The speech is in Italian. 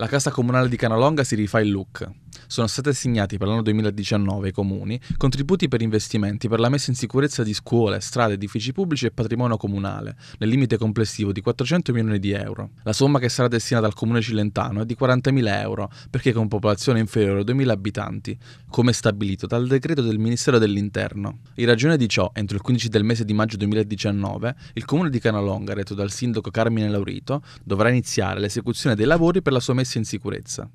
La Casa Comunale di Canalonga si rifà il look. Sono stati assegnati per l'anno 2019 ai comuni contributi per investimenti per la messa in sicurezza di scuole, strade, edifici pubblici e patrimonio comunale, nel limite complessivo di 400 milioni di euro. La somma che sarà destinata al comune cilentano è di 40.000 euro, perché con popolazione inferiore a 2.000 abitanti, come stabilito dal decreto del Ministero dell'Interno. In ragione di ciò, entro il 15 del mese di maggio 2019, il comune di Canalonga, retto dal sindaco Carmine Laurito, dovrà iniziare l'esecuzione dei lavori per la sua messa in sicurezza.